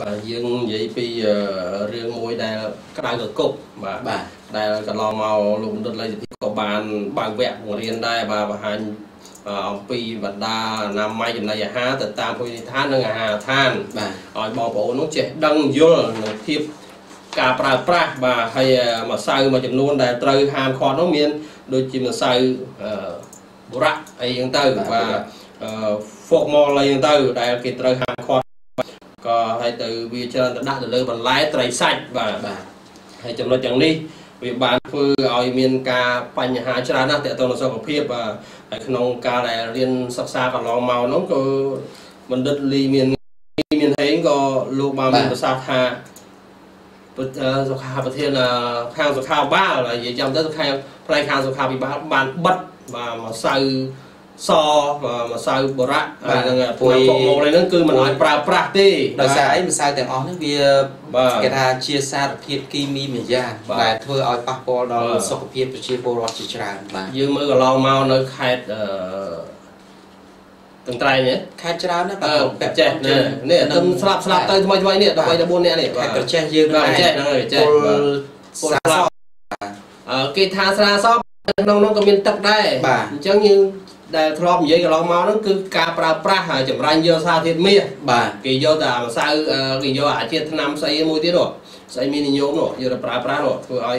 បាទយើងនិយាយពីរឿងមួយដែលក្តៅកកប់បាទបាទដែលកន្លងមកលោកបណ្ឌិតលេខវិក៏បានបើកវគ្គបង្រៀនដែរបាទបង្ហាញអំពីបណ្ដាអនាម័យចំណីអាហារទៅតាមភោជនីយដ្ឋាននិងអាហារដ្ឋានបាទឲ្យបងប្អូននោះចេះដឹងយល់និងភាពការប្រើប្រាស់បាទហើយម្សៅមួយចំនួនដែលត្រូវហាមឃាត់នោះមាន ដូចជាម្សៅបុរៈអីចឹងទៅបាទ formal អីចឹងទៅដែលគេត្រូវហាមឃាត់ក៏ហើយ ទៅវាច្រើនទៅដាក់ទៅលើបន្លែត្រីសាច់បាទបាទហើយចំណុចយ៉ាងនេះវាបានធ្វើឲ្យមានការបញ្ហាច្រើនណាស់ទាក់ទងនឹងសុខភាពបាទហើយក្នុងការដែលរៀនសិក្សាកន្លងមកនោះក៏បណ្ឌិតលីមានមានហេងក៏លោកបានមានប្រសាសន៍ថាសុខាប្រធានខាងសុខាបាលនិយាយចាំទៅខាងផ្នែកខាងសុខាភិបាលបានបិទបាទមកសៅ សម្សៅបុរៈហ្នឹងពុយហ្វុកម៉ូលហ្នឹងគឺមិនឲ្យប្រើប្រាស់ទេដោយសារអីម្សៅទាំងអស់ហ្នឹងវាគេថាជាសារធាតុគីមីមួយយ៉ាងដែលធ្វើឲ្យប៉ះពាល់ដល់សុខភាពប្រជាពលរដ្ឋជាច្រើនបាទយើងមើលកន្លងមកនៅខេត្តអឺទាំងត្រែងខេត្តច្រើនណាស់បាទពាក់ចេះនេះនេះទៅស្លាប់ស្លាប់ទៅថ្មីថ្មីនេះ13 14នាក់នេះខេត្តក្រចេះយើងហ្នឹងចេះហ្នឹងហើយចេះពលស្រាសអឺគេថាស្រាសក្នុងនោះក៏មានទឹកដែរអញ្ចឹងយើង ដែលធ្លាប់និយាយកន្លងមកហ្នឹងគឺការប្រើប្រាស់ចម្រាញ់យកសារធាតុមាសបាទគេយកតែម្សៅគេយកអាជាតិថ្នាំស្អីមួយទៀតនោះស្អីមាននិយមនោះយកទៅប្រើប្រាស់នោះធ្វើឲ្យ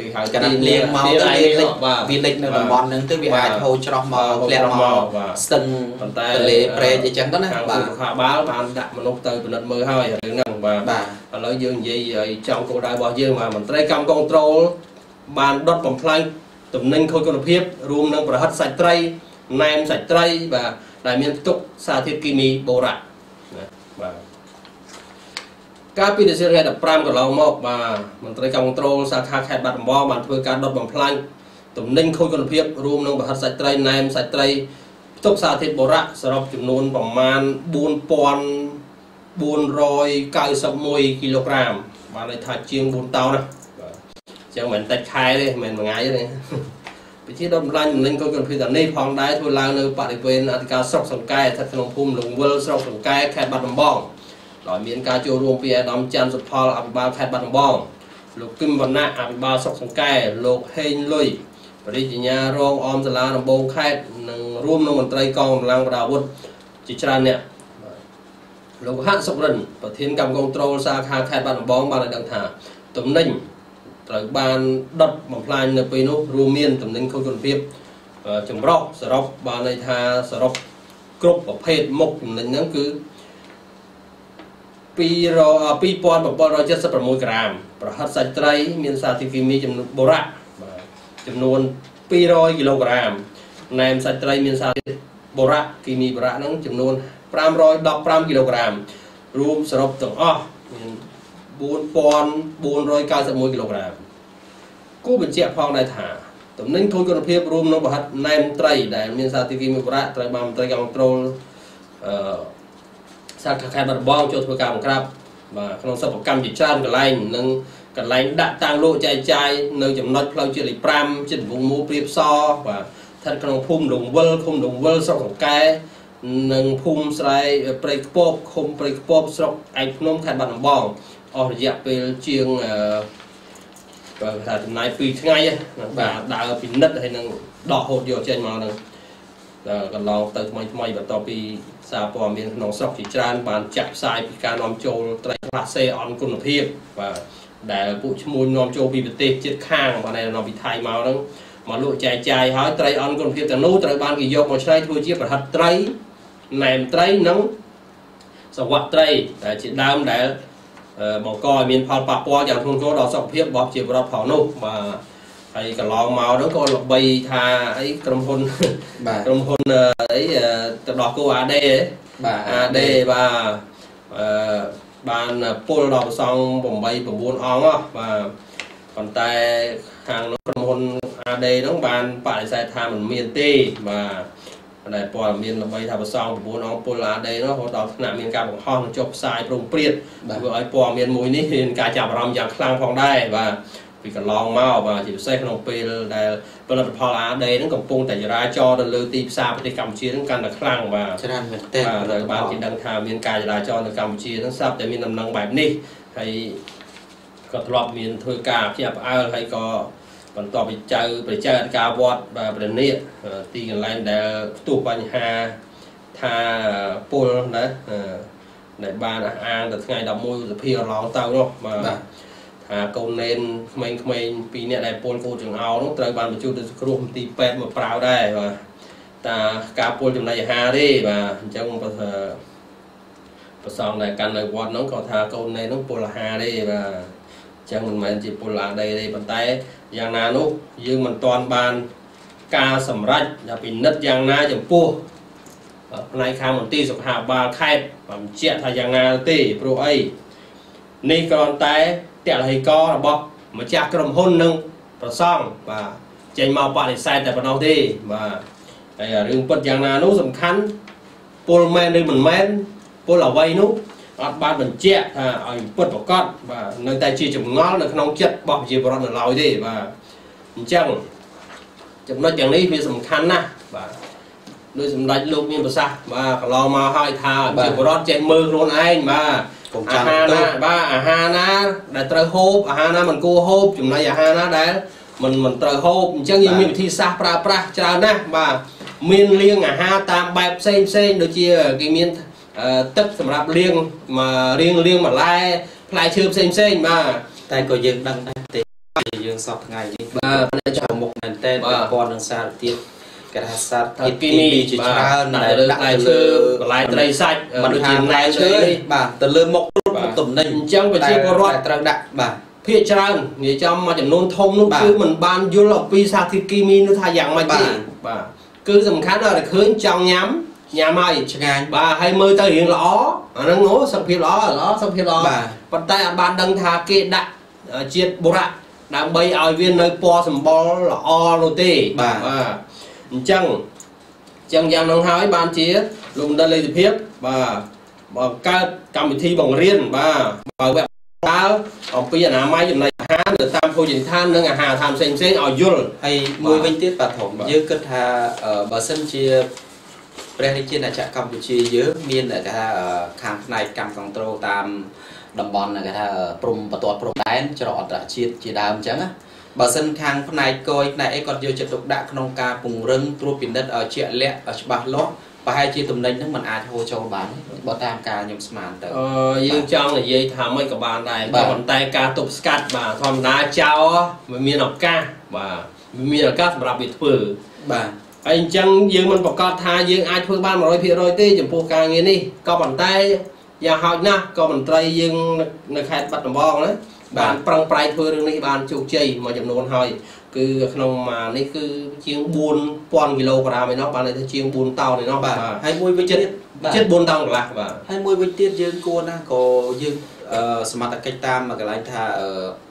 ទៅហើយកណ្ដាលលៀងមកទៅវាលិចវាលិចនៅតំបន់ហ្នឹងទៅវាអាចហូរច្រោះមកធ្លាក់មកស្ទឹងប៉ុន្តែទន្លេព្រែកអីចឹងទៅណាបាទសុខាបាលបានដាក់មនុស្សទៅពិនិត្យមើលហើយរឿងហ្នឹងបាទឥឡូវយើងនិយាយឲ្យចំគោលដៅរបស់យើងបាទមន្ត្រីកម្មកុងត្រូលបានដុតបំផ្លាញទំនិញខូចគុណភាពរួមនឹងប្រហិតសាច់ត្រី ណែមសាច់ត្រីបាទដែលមានផ្ទុកសារធាតុគីមីបូរ៉ាណាបាទកាលពីដេសៀថ្ងៃ15កន្លងមកបាទមន្ត្រីកម្ម kontrol សាខាខេត្តបាត់ដំបងបានធ្វើការដុតបំផ្លាញទំនិញខូចគុណភាពរួមនឹងប្រហិតសាច់ត្រីណែមសាច់ត្រីផ្ទុកសារធាតុបូរ៉ាសរុបចំនួនប្រមាណ4491គីឡូក្រាមបានន័យថាជាង4តោនណាបាទអញ្ចឹងមិនតិចខែទេមិនមួយថ្ងៃទេ វិធីដុតបំផ្លាញទំនិញកូនគុណភាពទាំងនេះផងដែរធ្វើឡើងនៅបរិវេណអធិការស្រុកសង្កែស្ថិតក្នុងភូមិលងវិលស្រុកសង្កែខេត្តបាត់ដំបងដោយមានការចូលរួមពីអាដាមច័ន្ទសុផលអភិបាលខេត្តបាត់ដំបងលោកគឹមវណ្ណៈអភិបាលស្រុកសង្កែលោកហេងលុយបរិយាញ្ញារងអមសាលាដំបងខេត្តនិងរួមនឹងមន្ត្រីកងកម្លាំងប្រដាអាវុធជាច្រើនអ្នកលោកហាក់សុករិនប្រធានកម្មគងត្រូលសាខាខេត្តបាត់ដំបងបានឲ្យដឹងថាទំនិញ ត្រូវបានដុតបំផ្លាញនៅពេលនោះរួមមានតំណែងខូចគុណភាពចម្រុះសរុបបានន័យថាសរុបគ្រប់ប្រភេទមុខតំណែងហ្នឹងគឺ2776ក្រាម ប្រហិតសាច់ត្រី មានសារធាតុគីមីចំនួនបូរ៉ាបាទចំនួន200គីឡូក្រាមណែមសាច់ត្រីមានសារធាតុបូរ៉ាគីមីបូរ៉ាហ្នឹងចំនួន515គីឡូក្រាមរួមសរុបទាំងអស់មាន 4491គីឡូក្រាមគូបញ្ជាក់ផងដែរថាតំណែងខូចគុណភាពរួមនៅប្រហិតណែមត្រីដែលមានសារធាតុគីមីបរៈត្រូវបានមន្ត្រីគ្រប់គ្រងអឺសាខាខេត្តបាត់ដំបងចូលធ្វើការបង្ក្រាបបាទក្នុងសិប្បកម្មជាច្រើនកន្លែងនិងកន្លែងដាក់តាំងលក់ចែកចាយនៅចំណុចផ្លូវជាតិលេខ5ចិត្តវងមូព្រៀបសបាទស្ថិតក្នុងភូមិលងវិលឃុំលងវិលស្រុកសង្កែនិងភូមិស្រែព្រៃខ្ពបឃុំព្រៃខ្ពបស្រុកឯកភ្នំខេត្តបាត់ដំបង អស់រយៈពេលជាងបើថាចំណាយ2ថ្ងៃបាទដើរពិនិត្យហើយនឹងដកហូតយកចេញមកនឹងកន្លងទៅថ្មីថ្មីបន្ទាប់ពីសារព័ត៌មានក្នុងស្រុកជាច្រើនបានចាក់ផ្សាយពីការនាំចូលត្រីក្លាសេអន់គុណភាពបាទដែលពួកឈ្មួញនាំចូលពីប្រទេសជិតខាងបាទនាំពីថៃមកហ្នឹងមកលក់ចែកចាយហើយត្រីអន់គុណភាពទាំងនោះត្រូវបានគេយកមកឆ្នៃធ្វើជាប្រហិតត្រីណែមត្រីនិងសង្វាក់ត្រីដែលជាដើមដែល បង្កឲ្យមានផលប៉ះពាល់យ៉ាងធ្ងន់ធ្ងរដល់សុខភាពរបស់ជាពលរដ្ឋផងនោះបាទហើយកន្លងមកហ្នឹងក៏ល្បីថាអីក្រុមហ៊ុនក្រុមហ៊ុនអីទៅដោះគោ AD បាទ AD បាទអឺបានពុលដល់ប្រសង8 9អង្គបាទប៉ុន្តែខាងក្រុមហ៊ុន AD ហ្នឹងបានបដិសេធថាមិនមានទេបាទ ដែលព័ត៌មានល្បីថាប្រសង9អង្គពលអាដេនោះរហូតដល់ថ្នាក់មានការបង្ហោះចុះផ្សាយប្រងព្រាតធ្វើឲ្យព័ត៌មានមួយនេះមានការចាប់អារម្មណ៍យ៉ាងខ្លាំងផងដែរបាទពីកន្លងមកបាទជាពិសេសក្នុងពេលដែលផលិតផល AD ហ្នឹងកំពុងតែចរាចរទៅលើទីផ្សារប្រទេសកម្ពុជាហ្នឹងកាន់តែខ្លាំងបាទច្រើនមែនទែនបាទបានគេដឹងថាមានការចរាចរនៅកម្ពុជាហ្នឹងស្រាប់តែមានដំណឹងបែបនេះហើយក៏ធ្លាប់មានធ្វើការភ្ញាក់ផ្អើលហើយក៏ បន្ទាប់ពីចៅប្រជាអធិការវត្តបាទព្រះនិកទីកន្លែងដែលផ្ទុះបញ្ហាថាពលណាដែលបានអះអាងទៅថ្ងៃ11សភាកន្លងទៅនោះបាទថាកូននេនក្មេងៗពីរនាក់ដែលពលគោចង្អោនោះត្រូវបានបញ្ជូនទៅគ្រោះមន្ទីរពេទ្យមកប្រាវដែរបាទតាការពលចំណីអាហារទេបាទអញ្ចឹងបើប្រសងដែលកាន់នៅវត្តហ្នឹងក៏ថាកូននេនហ្នឹងពលអាហារទេបាទអញ្ចឹងមិនមែនជាពលអាដីទេប៉ុន្តែយ៉ាងណានោះយើងមិនទាន់បានការសម្រេចដល់ពិនិត្យយ៉ាងណាចំពោះផ្នែកខាងមន្ទីរសុខាភិបាលខេត្តបញ្ជាក់ថាយ៉ាងណាទេព្រោះអីនេះគ្រាន់តែតលហិករបស់ម្ចាស់ក្រុមហ៊ុននិងប្រសង់បាទចេញមកបដិសេធតែប៉ុណ្ណោះទេបាទហើយរឿងពិតយ៉ាងណានោះសំខាន់ពលមែនឬមិនមែនពលអ្វីនោះ អត់បានបញ្ជាក់ថាឲ្យពិតប្រកបបាទនៅតែជាចម្ងល់នៅក្នុងចិត្តរបស់ប្រជាពលរដ្ឋនៅឡើយទេបាទអញ្ចឹងចំណុចយ៉ាងនេះវាសំខាន់ណាស់បាទដោយសម្ដេចលោកមានប្រសាសន៍បាទកន្លងមកហើយថាប្រជាពលរដ្ឋចេះមើលខ្លួនឯងបាទអាហារណាបាទអាហារណា ដែលត្រូវហូបអាហារណាមិនគួរហូបចំណីអាហារណាដែលមិនមិនត្រូវហូបអញ្ចឹងយើងមានវិធីសាស្ត្រប្រើប្រាស់ច្រើនណាស់បាទមានលាងអាហារតាមបែបផ្សេងផ្សេងដូចជាគេមាន ទឹកសម្រាប់លាងមករៀងលាងបន្លែផ្លែឈើផ្សេងផ្សេងបាទតែក៏យើងដឹងដែរទេយើងសពថ្ងៃនេះបាទចូលមុខមែនតើពាក់ព័ន្ធនឹងសារទៀតគេថាសារធាតុគីមីជាច្រើនដែលដាក់លើបន្លែត្រីសាច់មិនជាផ្លែឈើបាទទៅលើមុខទំនិញអញ្ចឹងប្រជាពលរដ្ឋត្រូវដាក់បាទភាគច្រើននិយាយចំមួយចំនួនធំនោះគឺមិនបានយល់អំពីសារធាតុគីមីនោះថាយ៉ាងម៉េចទេបាទគឺសំខាន់ដល់តែឃើញចង់ញ៉ាំ ញ៉ាំហើយឆ្ងាញ់បាទហើយមើលទៅរៀងល្អអាហ្នឹងអូសុខភាពល្អល្អសុខភាពល្អប៉ុន្តែអត់បានដឹងថាគេដាក់ជាតិបុរៈដើម្បីឲ្យវានៅពណ៌សម្បុរល្អនោះទេបាទអញ្ចឹងអញ្ចឹងយ៉ាងនោះហើយបានជាលោកមណ្ឌលលេខភាពបាទបង្កើតកម្មវិធីបង្រៀនបាទបើវគ្គតើអំពីអនាម័យចំណីអាហារនៅតាមភោជនីយដ្ឋាននិងអាហារដ្ឋានផ្សេងផ្សេងឲ្យយល់ហើយមួយវិញទៀតបាទធំយើងគិតថាបើសិនជា ព្រះរាជាណាចក្រកម្ពុជាយើងមានគេថាខាងផ្នែកកម្មគ្រប់គ្រងតាមតំបន់គេថាព្រំបន្ទាត់ព្រំដែនច្រកអន្តរជាតិជាដើមអញ្ចឹងណាបើសិនខាងផ្នែកកយផ្នែកអីគាត់យកចិត្តទុកដាក់ក្នុងការពង្រឹងត្រួតពិនិត្យឲ្យជាក់លាក់ច្បាស់លាស់ប្រហែលជាតំណែងហ្នឹងมันអាចហូរចូលបានបើតាមការខ្ញុំស្មានទៅអឺយើងចង់និយាយថាមិនក៏បានដែរប៉ុន្តែការទប់ស្កាត់បាទធម្មតាចោលវាមានឱកាសបាទវាមានឱកាសសម្រាប់វាធ្វើបាទ ហើយអញ្ចឹងយើងមិនប្រកាសថាយើងអាចធ្វើបាន100%ទេចំពោះការងារនេះក៏ប៉ុន្តែយ៉ាងហោចណាស់ក៏មន្ត្រីយើងនៅខេត្តបាត់ដំបងណាបានប្រឹងប្រែងធ្វើរឿងនេះបានជោគជ័យមួយចំនួនហើយគឺក្នុងនេះគឺជាង4000គីឡូក្រាមឯណោះបានន័យថាជាង4តោនឯណោះបាទហើយមួយវិញទៀតជិត4តោនកន្លះបាទហើយមួយវិញទៀតយើងគួរណាក៏យើង សមត្ថកិច្ចតាមកន្លែងថា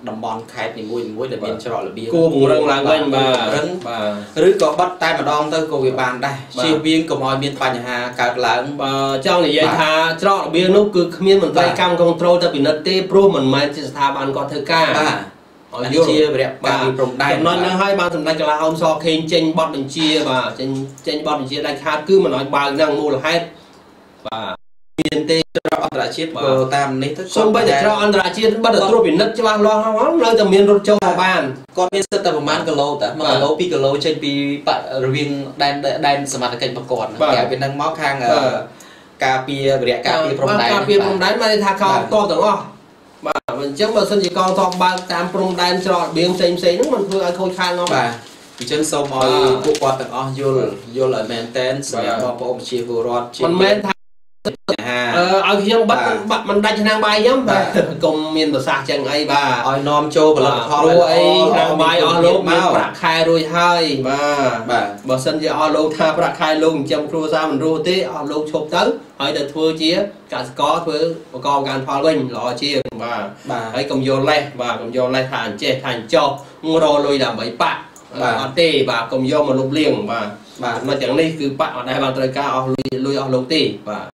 តំបន់ខេត្តនីមួយៗដែលមានច្រករបៀងគួរពង្រឹងឡើងវិញបាទរឹងបាទឬក៏បិទតែម្ដងទៅក៏វាបានដែរជៀសវាងកុំឲ្យមានបញ្ហាកើតឡើងបើចង់និយាយថាច្រករបៀងនោះគឺគ្មានមន្ត្រីកម្មគ្រប់ត្រូលទៅពិនិត្យទេព្រោះមិនមែនជាស្ថាប័នគាត់ធ្វើការបាទឲ្យយល់ជាវរៈការពីព្រំដែនចំណុចហ្នឹងហើយបានសម្ដេចកលាហោមសខេងចេញបទបញ្ជាបាទចេញចេញបទបញ្ជាដាច់ខាតគឺមិនឲ្យបើកហ្នឹងមូលហេតុបាទ មានទេច្រកអន្តរជាតិក៏តាមនេះទៅសូម្បីតែច្រកអន្តរជាតិបាត់តែត្រួតពិនិត្យច្បាស់លាស់ហ្នឹងនៅតែមានរថចូលបានគាត់មានសិទ្ធតែប្រហែលគីឡូតែ1គីឡូ2គីឡូចេញពីរវាងដែនដែនសមត្ថកិច្ចរបស់គាត់តែពីនឹងមកខាងការពារវរៈការពារព្រំដែនការពារព្រំដែនបានថាកងតទាំងអស់បាទអញ្ចឹងបើសិនជាកងទ័ពបើកតាមព្រំដែនច្រករបៀងផ្សេងផ្សេងហ្នឹងมันធ្វើឲ្យខូចខាតមកបាទអញ្ចឹងសូមឲ្យពួកគាត់ទាំងអស់យល់យល់ឲ្យមែនតែនសម្រាប់បងប្អូនប្រជាពលរដ្ឋមិនមែនថាអឺ ឲ្យខ្ញុំបិទបាក់មិនដាច់ឆ្នាំងបាយខ្ញុំបាទកុំមានប្រសាសន៍ចឹងអីបាទឲ្យនាំចូលផលិតផលព្រោះអីឆ្នាំងបាយអស់លោកមានប្រាក់ខែរួចហើយបាទបាទបើសិនជាអស់លោកថាប្រាក់ខែលោកចិញ្ចឹមគ្រួសារមិនរស់ទេអស់លោកឈប់ទៅហើយទៅធ្វើជាកសិករធ្វើបកការផលវិញល្អជាងបាទហើយកុំយកលេសបាទកុំយកលេសថាអញ្ចេះថាអញ្ចោះរលុយដើម្បីបាក់អត់ទេបាទកុំយកមកលុបលាងបាទបាទចំណុចទាំងនេះគឺបាក់អត់ដែលបានត្រូវការអស់លុយលុយអស់លោកទេបាទ